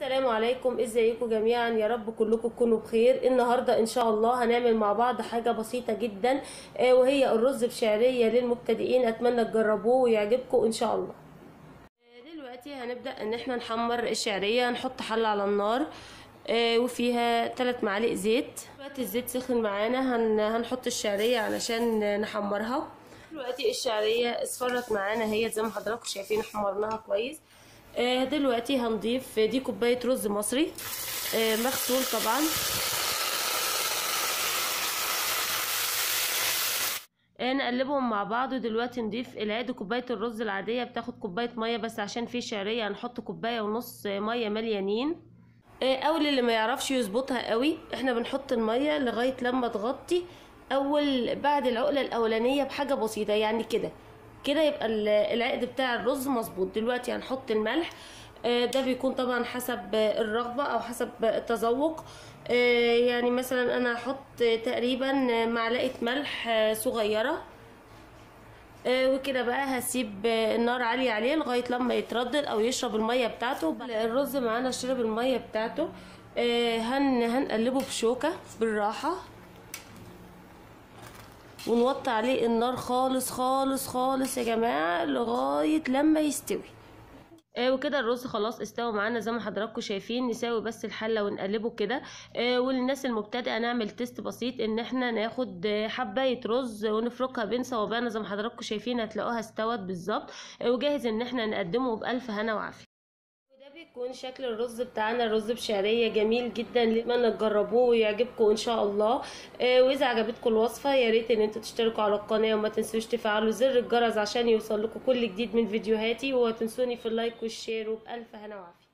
السلام عليكم. ازيكم جميعا. يا رب كلكم تكونوا بخير. النهارده إن شاء الله هنعمل مع بعض حاجة بسيطة جدا آه، وهي الرز بشعرية للمبتدئين. أتمنى تجربوه ويعجبكم إن شاء الله. آه، دلوقتي هنبدأ إن إحنا نحمر الشعرية. هنحط حلة على النار آه، وفيها 3 معالق زيت. دلوقتي الزيت سخن معانا. هن... هنحط الشعرية علشان نحمرها. دلوقتي الشعرية اصفرت معانا. هي زي ما حضراتكم شايفين حمرناها كويس. دلوقتي هنضيف دي كوباية رز مصري آه، مغسول طبعا. آه، نقلبهم مع بعض ودلوقتي نضيف العادي كوباية الرز العادية. بتاخد كوباية مية بس عشان في شعرية هنحط كوباية ونص مية مليانين. أو اللي ما يعرفش يظبطها قوي إحنا بنحط المية لغاية لما تغطي. أول بعد العقلة الأولانية بحاجة بسيطة يعني كده. كده يبقى العقد بتاع الرز مظبوط. دلوقتي هنحط الملح. ده بيكون طبعا حسب الرغبة أو حسب التذوق. يعني مثلا أنا هحط تقريبا معلقة ملح صغيرة. وكده بقى هسيب النار عالية عليه لغاية لما يتردد أو يشرب المية بتاعته. الرز معانا شرب المية بتاعته. هن هنقلبه بشوكة بالراحة. ونوطي عليه النار خالص خالص خالص يا جماعة لغاية لما يستوي. آه وكده الرز خلاص استوى معانا زي ما حضراتكم شايفين نساوي بس الحلة ونقلبه كده. آه وللناس المبتدئة نعمل تيست بسيط إن إحنا ناخد حباية رز ونفركها بين صوابعنا زي ما حضراتكم شايفين هتلاقوها استوت بالظبط. آه وجاهز إن إحنا نقدمه بألف هنا وعافية. بيكون شكل الرز بتاعنا الرز بشعرية جميل جدا اتمنى تجربوه ويعجبكم إن شاء الله. آه وإذا عجبتكم الوصفة يا ريت إن أنتوا تشتركوا على القناة وما تنسوش تفعلوا زر الجرس عشان يوصل لكم كل جديد من فيديوهاتي. وتنسوني في ال like وال share وبألف هنا وعافية.